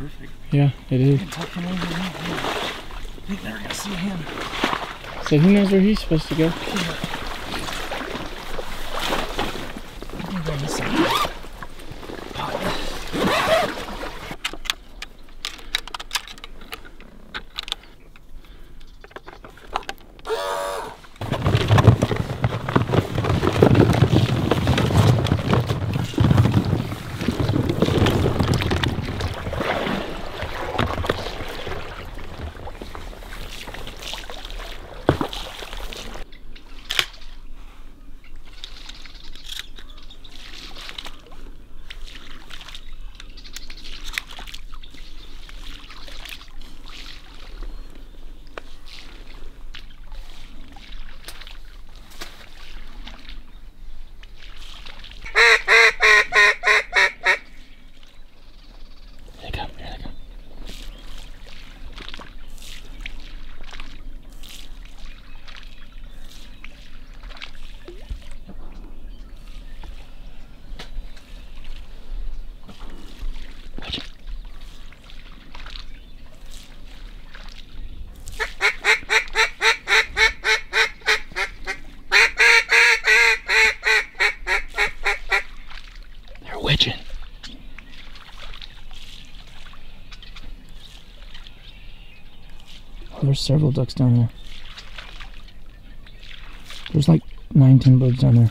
perfect. Yeah, it is. Here. You're never gonna see him. So he knows where he's supposed to go. I'm going this side. Here they come, here they come. Watch it. They're witching. Oh, there's several ducks down there. There's like nine, ten birds down there.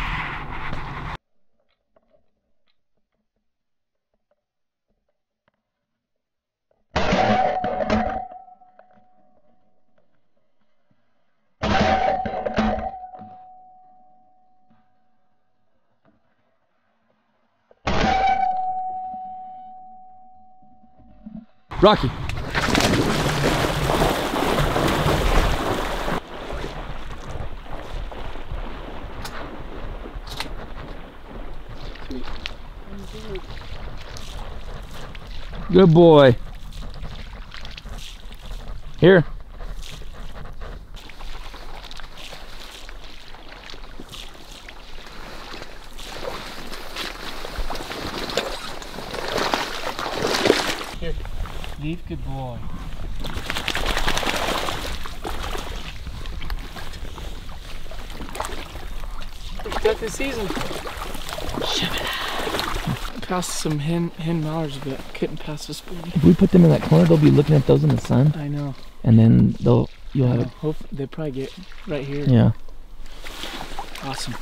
Rocky. Good boy. Here. Got this season. Passed some hen hen mallards, but couldn't pass the spoon. If we put them in that corner, they'll be looking at those in the sun, I know. and then they'll you'll I have know. it. Uh, hope they probably get right here. Yeah. Awesome.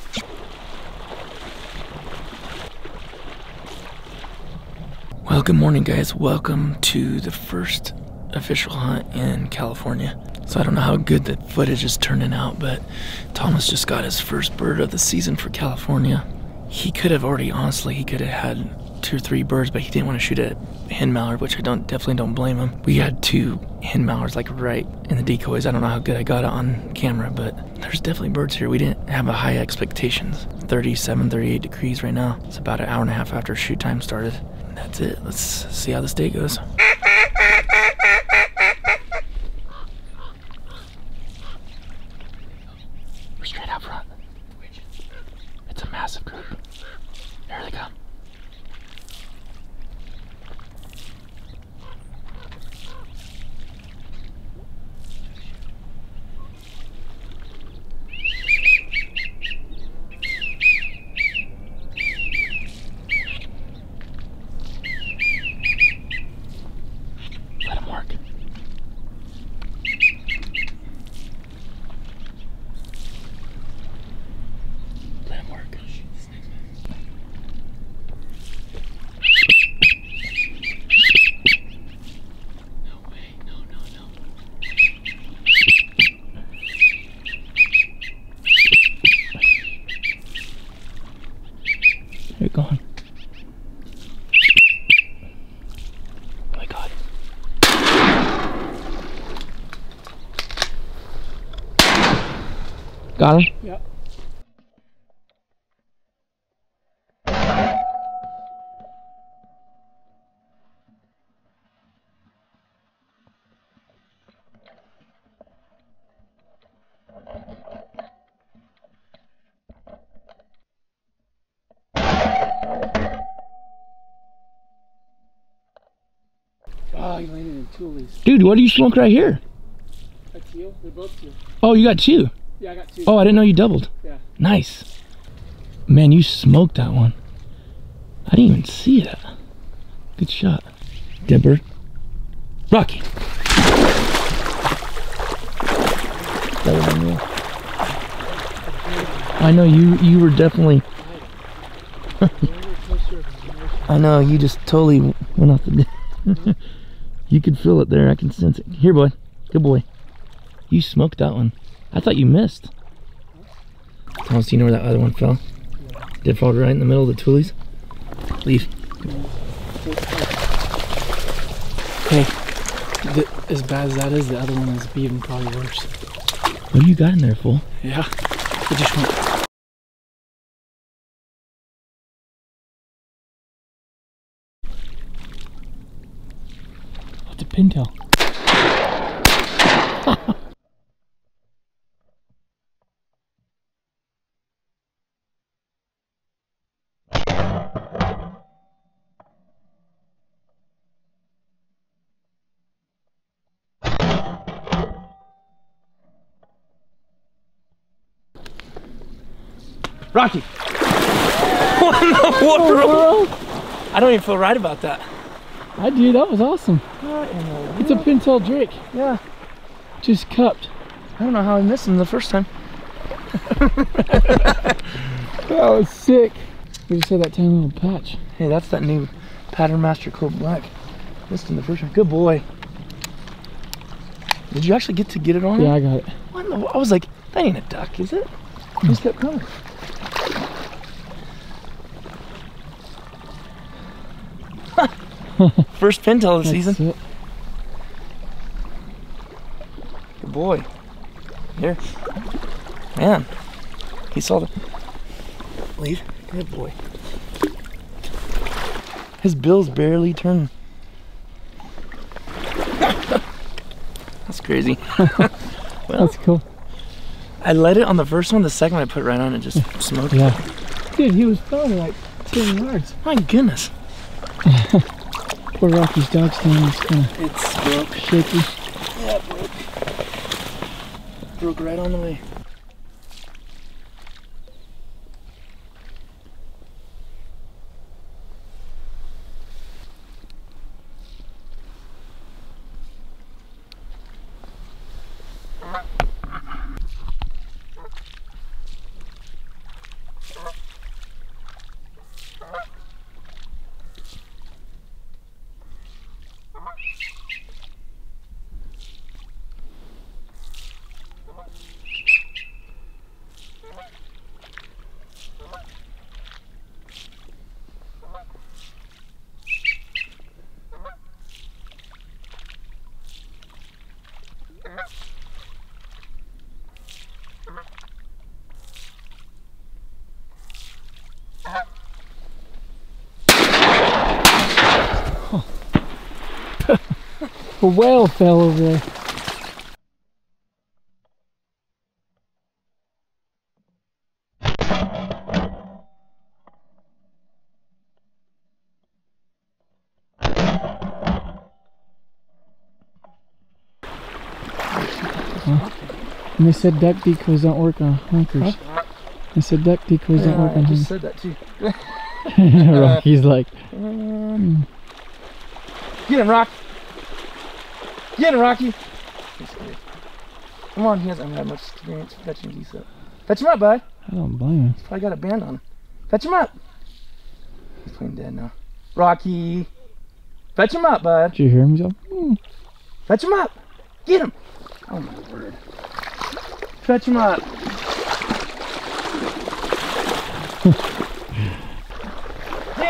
Well, good morning, guys. Welcome to the first official hunt in California. So I don't know how good the footage is turning out, but Thomas just got his first bird of the season for California. He could have already, honestly, he could have had two or three birds, but he didn't want to shoot a hen mallard, which I don't definitely don't blame him. We had two hen mallards like right in the decoys. I don't know how good I got it on camera, but there's definitely birds here. We didn't have a high expectations. 37, 38 degrees right now. It's about an hour and a half after shoot time started. That's it. Let's see how this day goes. We're straight out front. It's a massive group. Here they come. Let him work. Let him work. No way. No, no, no. You're gone. Oh my god. Got him? Yeah. Oh, he landed in two of these. Dude, what do you smoke right here? A teal? They're both teal. Oh, you got two. Yeah, I got two. Oh, I didn't know you doubled. Yeah. Nice. Man, you smoked that one. I didn't even see that. Good shot. Dead bird. Rocky. Was on you. I know you you were definitely I know you just totally went off the You could feel it there, I can sense it. Here boy. Good boy. You smoked that one. I thought you missed. Thomas, do you know where that other one fell? Did fall right in the middle of the tules? Leave. Hey, th- as bad as that is, the other one is even probably worse. What do you got in there, fool? Yeah. It just went. It's a pintail. Rocky! what in the world? I don't even feel right about that. I do. That was awesome. It's a pintail drake. Yeah. Just cupped. I don't know how I missed him the first time. That was sick. We just had that tiny little patch. Hey, that's that new Pattern Master Code Black. Missed him the first time. Good boy. Did you actually get to get it on? Yeah. I got it. What in the, I was like, that ain't a duck, is it? He just kept coming. First pintail of the season. it. Good boy. Here. Man. He saw the lead. Good boy. His bill's barely turning. That's crazy. well, That's cool. I let it on the first one, the second one I put right on it just smoked. Yeah. Dude, he was probably like 10 yards. My goodness. Poor Rocky's dog stand is kind of It's broke. shaky. Yeah, broke. Broke right on the way. A whale fell over there. And they said duck beak don't work on hunkers. Huh? They said duck decoys don't work on hunters. said that too. Rocky's uh, like, Get him, Rock. Get him, Rocky. Come on, he hasn't had much experience fetching geese up. Fetch him up, bud. I don't blame him. He's probably got a band on him. Fetch him up. He's playing dead now. Rocky. Fetch him up, bud. Did you hear him? He's all, "Hmm." Fetch him up. Get him. Oh my word. Fetch him up. Get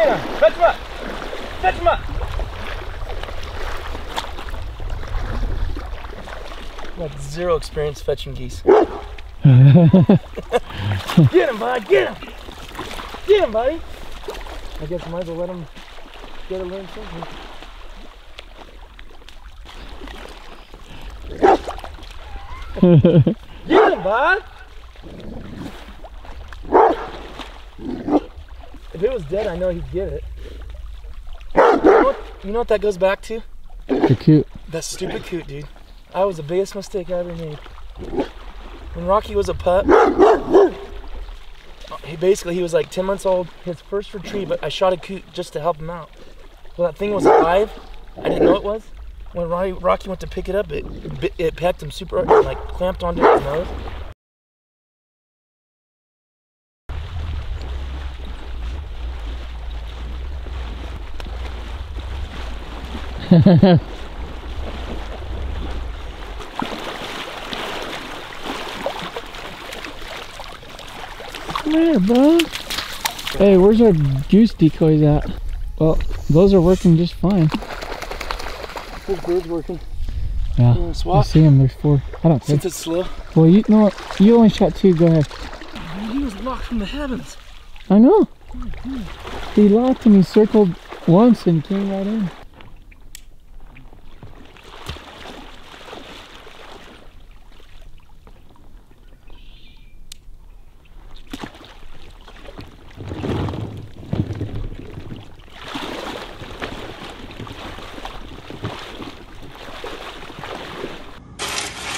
him. Fetch him. Fetch him. Got zero experience fetching geese. Get him, bud. Get him. Get him, buddy. I guess I might as well let him get a learn something. Get him, bud. If it was dead, I know he'd get it. You know, what, you know what that goes back to? They're cute. That stupid coot, dude. That was the biggest mistake I ever made. When Rocky was a pup, uh, he basically he was like 10 months old, his first retrieve, but I shot a coot just to help him out. Well, that thing was alive. I didn't know it was. When Rocky, Rocky went to pick it up, it it pecked him super, hard and, like clamped onto his nose. Come here, bud. Hey, where's our goose decoys at? Well, those are working just fine. His bird's working. Yeah. You wanna I swap? see him. There's four. I don't think. Since it's slow. Well, you know what? You only shot two. Go ahead. He was locked from the heavens. I know. He locked and he circled once and came right in.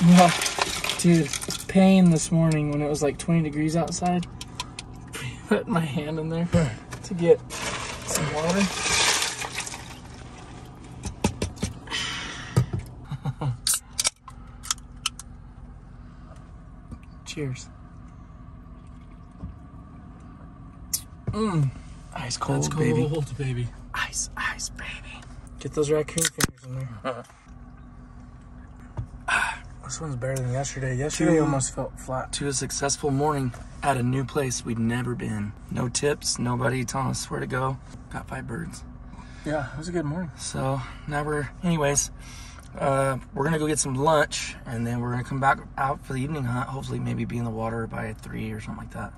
Yeah, dude, pain this morning when it was like 20 degrees outside. Put my hand in there to get some water. Cheers. Mmm. Ice cold, baby. baby. Ice, ice, baby. Get those raccoon fingers in there. This one's better than yesterday. Yesterday Two- almost felt flat. To a successful morning at a new place we'd never been. No tips, nobody telling us where to go. Got five birds. Yeah, it was a good morning. So now we're, anyways, uh, we're gonna go get some lunch and then we're gonna come back out for the evening hunt. Hopefully, maybe be in the water by three or something like that.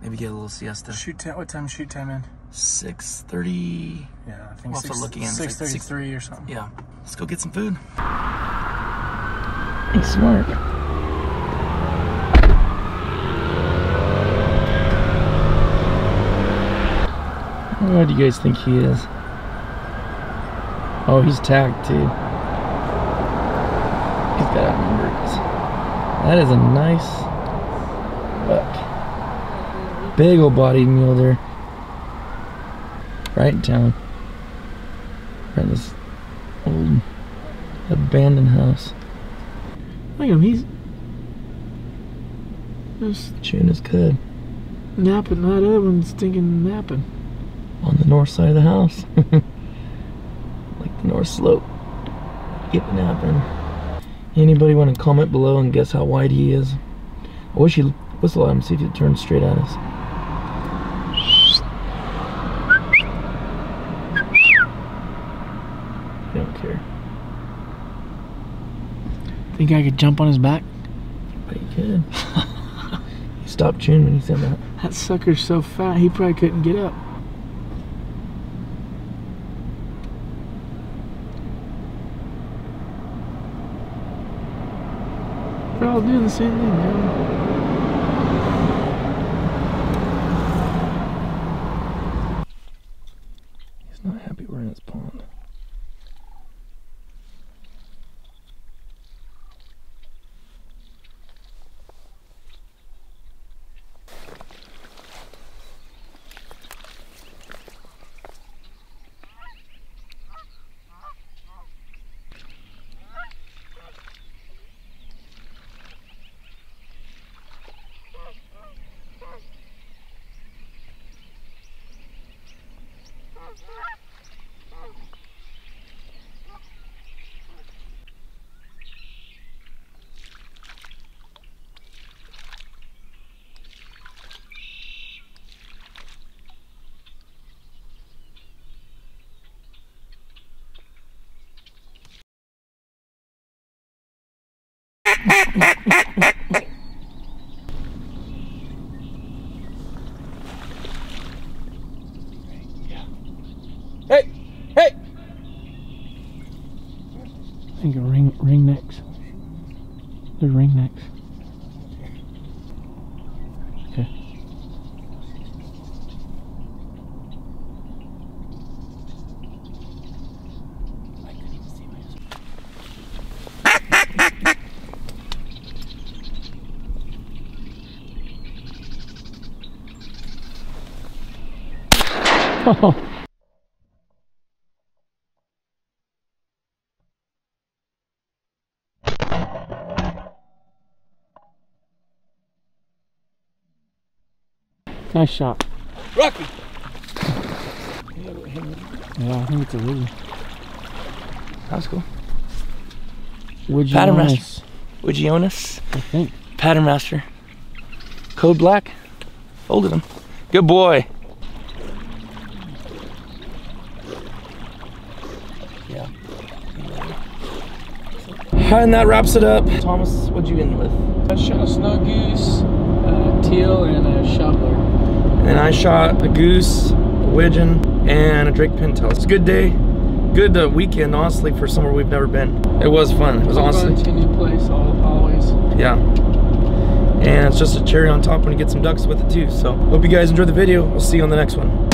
Maybe get a little siesta. Shoot time. What time? Shoot time in? Six thirty. Yeah, I think We'll have to look. It's like Six thirty-three or something. Yeah, let's go get some food. He's smart. What do you guys think he is? Oh, he's tagged too. He's got outnumbered. That is a nice buck. Big old bodied mule there. Right in town. Right in this old abandoned house. Look at him, he's just Chewing his cud napping. That other one's stinking napping. on the north side of the house. like the north slope. Get napping. Anybody want to comment below and guess how wide he is? I wish he whistle at him, see if he turns straight at us. Think I could jump on his back? Bet you could. he stopped chewing when he said that. That sucker's so fat, he probably couldn't get up. We're all doing the same thing. Hey! Hey! I think a ring ring necks. They're ring necks. Nice shot. Rocky! Yeah, I think it's a lily. That's cool. Would you Pattern honest? master. Would you own us? I think. Pattern master. Code black. Folded him. Good boy. And that wraps it up. Thomas, what'd you end with? I shot a snow goose, a teal, and a shoveler. And I shot a goose, a widgeon, and a Drake pintail. It's a good day. Good uh, weekend, honestly, for somewhere we've never been. It was fun. It was honestly. Going to a new place always. Yeah. And it's just a cherry on top when you get some ducks with it too. So hope you guys enjoyed the video. We'll see you on the next one.